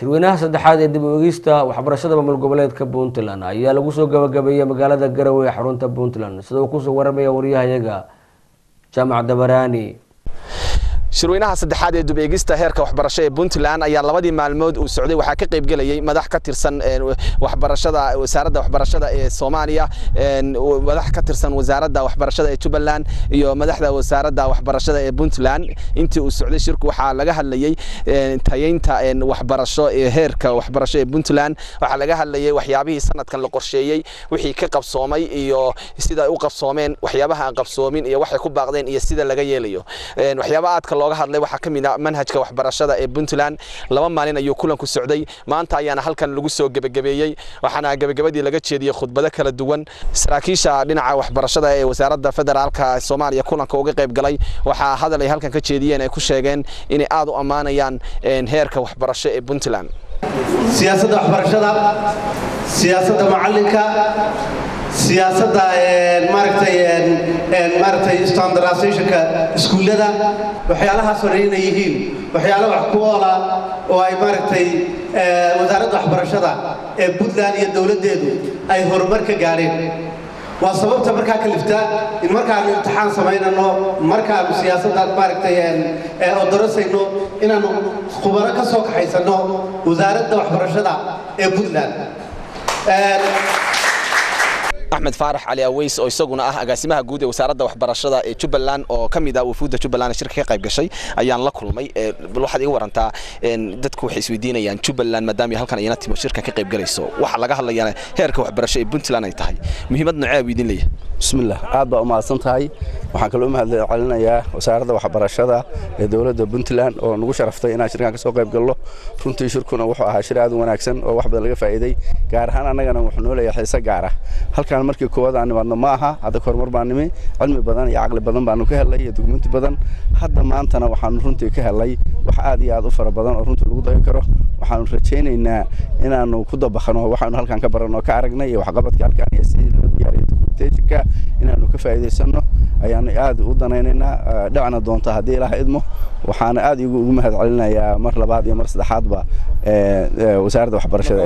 shirweynaha saddexaad ee dib u eegista waxbarashada maamul goboleedka puntland ayaa lagu soo gabagabeeyey magaalada garowe ee xarunta puntland sida uu ku soo waramaya waryahayaga jaamac dabaraani shirweynaha saddexaad ee dubeegista heerka waxbarasho ee puntland ayaa labadii maalmood uu socday waxaa ka qaybgelayay madax ka tirsan waxbarashada wasaaradda waxbarashada ee soomaaliya madax ka tirsan wasaaradda waxbarashada ee jubbaland iyo madaxda wasaaradda waxbarashada ee puntland. Intii uu socday shirku waxaa laga hadlayey tayeynta waxbarasho ee heerka waxbarasho ee puntland. Waxaa laga hadlayay waxyaabihii sanadkan la qorsheeyey wixii ka qabsoomay iyo sida u qabsoomeen waxyaabaha aan qabsoomin iyo waxay ku baaqdeen iyo sida laga yeelayo. Waxyaaba aadka looga hadlay. Waxaa ka mid ah manhajka waxbarashada ee puntland. Laba maalin ayuu kulanku socday. Maanta ayaana halkan lagu soo gebagabeeyey waxaana gebagabadii laga jeediyey khudbado kala duwan. Saraakiisha dhinaca waxbarashada ee wasaaradda federaalka soomaaliya kulanka uga qayb galay. Waxaa hadal ay halkan ka jeediyeen ay ku sheegeen inay aad u ammaanayaan heerka waxbarasho ee puntland. Siyaasadda waxbarashada siyaasadda macallinka siyaasadda maaragtay maaragtay standardizationka iskuullada waxyaalahaas hore inay yihiin. Waxyaalo wax ku oola oo ay maaragtay wasaaradda waxbarashada ee puntland iyo dowladdeedu ay horumar ka gaadheen waa sababta markaa kalifta in markaanu imtixaan samaynano markaanu siyaasadda maaragtay odorasayno inaanu khubaro ka soo kaxaysanno wasaaradda waxbarashada ee puntland axmed faarax cali aweys oo isaguna ah agaasimaha guud ee wasaaradda waxbarashada ee jubbaland oo ka mid ah wafuudda jubbaland shirka ka qayb gashay ayaan la kulmay waxaad iga warantaa dadku waxay isweydiinayaan jubbaland maadaama halkan ayna timo shirka ka qayb galayso. Waxa laga hadlayana heerka waxbarasho ee puntland ay tahay. Muhiimad nocee buu idin leeyahay bismillah. Aad baa u mahadsan tahay waxaan kaloo u wasaaradda waxbarashada ee dowladda puntland oo nagu sharaftay inaan shirkan ka qayb galno runtii shirkuna wuxuu ahaa shir aad u wanaagsan oo wax badan laga faa'iiday gaar ahaan annagana wuxuu noo leeyahay xiise gaar ah. Halkan markii koowaad aan nimaadno ma aha hadda horumar baan nimi cilmi badan iyo caqli badan baanu ka helay iyo dukumenti badan. Hadda maantana waxaanu runtii ka helay wax aad iyo aad u fara badan oo runtii lagu dayi karo. Waxaanu rajaynaynaa inaanu ku dabaqno waxaanu halkan ka baranno ka aragnay iyo waxqabadka halkan iyo sidii loo diyaariyo documentation-ka inaanu ka faa'iidaysano ayaanu aad u danaynaynaa dhacna doonta haddii ilaah idmo. Waxaana aad igu ugu mahad celinayaa mar labaad iyo mar saddexaadba wasaaradda waxbarashada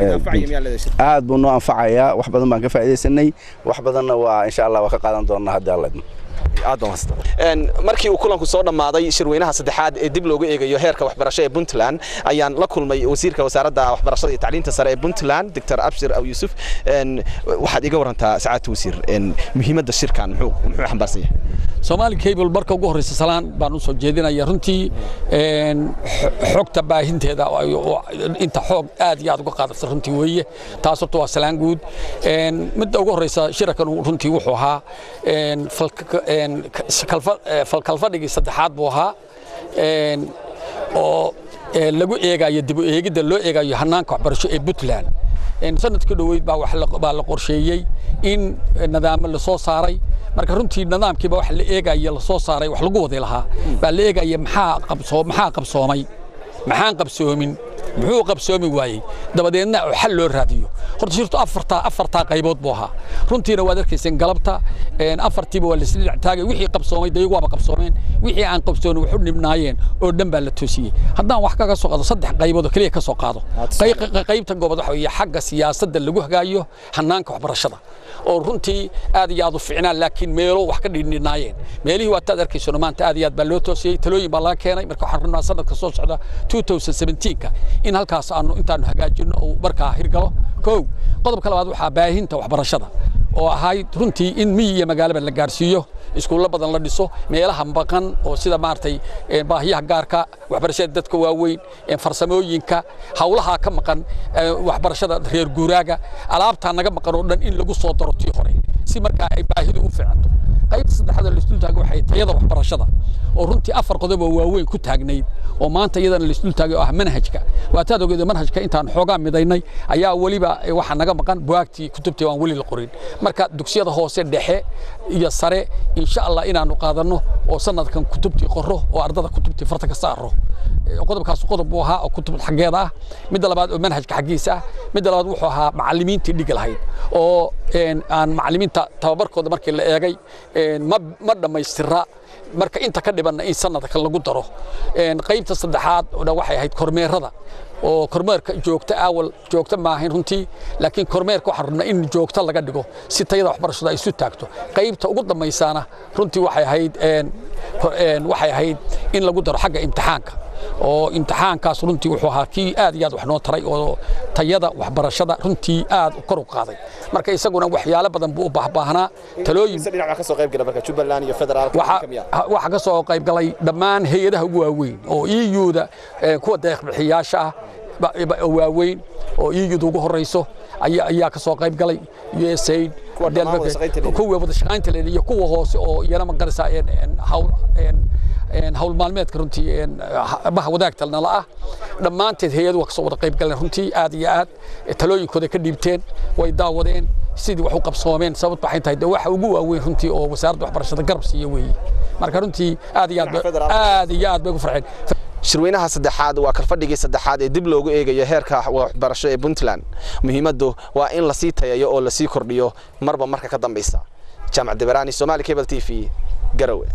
aad buu noo anfacayaa wax badan baan ka faa'iidaysanay wax badanna waa insha allah waa ka qaadan doonaa haddii alla idmo markii uu kulanku soo dhammaaday shirweynaha saddexaad ee dib loogu eegayo heerka waxbarasho ee puntland ayaan la kulmay wasiirka wasaaradda waxbarashada iyo tacliinta sare ee puntland doctor abshir aw yuusuf. Waxaad iga warantaa sacaadta wasiir muhiimadda shirkan muxuu xambaarsan yahay soomaali cable marka ugu horreysa salaan baan u soo jeedinaya. Runtii xogta baahinteeda inta xoog aad iyo aad uga qaadata runtii weeye. Taas horta waa salaan guud. Midda ugu horreysa shirakan runtii wuxuu ahaa falkalfadhigii saddexaad buu ahaa. Oo lagu eegayo dib u eegidda loo eegayo hannaanka waxbarasho ee puntland. Sanadka dhoweyd baa la qorsheeyey in nidaamo la soo saaray marka runtii nidaamkiiba wax la eegaya la soo saaray wax lagu wadi lahaa baa la eegaya maxaa qabsoomay? Maxaan qabsoomin? Muxuu qabsoomi waayey? Dabadeedna xal loo raadiyo horta shirtu afartaa afartaa qaybood buu ahaa. Runtiina waad arkayseen galabta afartiiba waa laisla taagay. Wixii qabsoomay dayagu waaba qabsoomeen. Wixii aan qabsoonin waxu dhibnaayeen oo dhan baa la toosiyey. Haddaan wax kaga soo qaado saddex qaybood oo keliya ka soo qaado. Qaybta goobad waxa weeye xagga siyaasadda lagu hagaayo hannaanka waxbarashada. Oo runtii aad iyo aad u fiicnaan laakiin meelo wax ka dhindhinaayeen meelihii waa taad arkaysono maanta aad iyo aad baa loo toosiyey. Talooyin baa laga keenay. Marka waxaan rabnaa sanadka soo socda 2017ka in halkaas aanu intaanu hagaajinno uu markaa hirgalo kow. Qodobka labaad waxaa baahinta waxbarashada oo ahayd runtii in miyi iyo magaalaba la gaarsiiyo iskuullo badan la dhiso meelaha maqan oo sida maaragtay baahiyaha gaarka waxbarashada dadka waaweyn farsamooyinka hawlaha ka maqan waxbarashada reer guuraaga alaabtaa naga maqan oo dhan in lagu soo daro tii hore ay baahidu u fiicanto. Qaybta saddexaad la isdul taagay waxay tayada waxbarashada oo runtii afar qodob oo waaweyn ku taagnayd oo maanta iyadana la isdul taagay oo ah manhajka. Waataad ogeedo manhajka intaan xoogaa midaynay ayaa weliba waxaa naga maqan buwaagtii kutubtii aan weli la qorin. Marka dugsiyada hoose dhexe iyo sare insha allah inaanu qaadanno oo sanadkan kutubtii qorro oo ardada kutubtii farta ka saaro qodobkaas qodob buu ahaa oo kutub xaggeeda ah. Midda labaad oo manhajka xaggiisa ah. Midda labaad wuxuu ahaa macallimiintii dhigi lahayd oo aan macallimiinta tababarkooda markii la eegay ma ma dhammaystira. Marka inta ka dhibanna in sanadka lagu daro qaybta saddexaad waxay ahayd kormeerada oo kormeerka joogto awal joogto maahayn runtii laakiin kormeerka waxaan rabnaa in joogto laga dhigo si tayada waxbarashada ay isu taagto. Qaybta ugu dambaysaana runtii waxay ahayd waxay ahayd in lagu daro xagga imtixaanka oo imtixaankaas runtii wuxuu ahaa kii aad iyo aad wax noo taray oo tayada waxbarashada runtii aad kor u qaaday. Marka isaguna waxyaalo badan buu u baahbaahnaa talooyin. Waxaa ka soo qayb galay dhammaan hay'adaha ugu waaweyn oo eu-da kuwa deeqbixiyaasha ah waaweyn oo eu-da ugu horeyso ayaa ka soo qayb galay usaid kuwa wada shaqaynta leed iyo kuwa hoose oo iyana magaraysaa hawl hawl maalmeedka runtii baha wadaagta nala ah. Dhammaanteed hay'adu waa ka soo wada qayb galeen runtii aad iyo aad talooyinkooda ka dhiibteen way daawadeen sidii wax u qabsoomeen sabab waxay tahay de waxa ugu waaweyn runtii oo wasaaradda waxbarashada garab siiya weeye marka runtii aad iyo aad aad iyo aad bay ugu farxeen shirweynaha saddexaad waa kalfadhigii saddexaad ee dib loogu eegayo heerka waxbarasho ee puntland. Muhiimaddu waa in la sii tayayo oo la sii kordhiyo marba marka ka dambaysa. Jaamac deberaani somaali cable t v garowe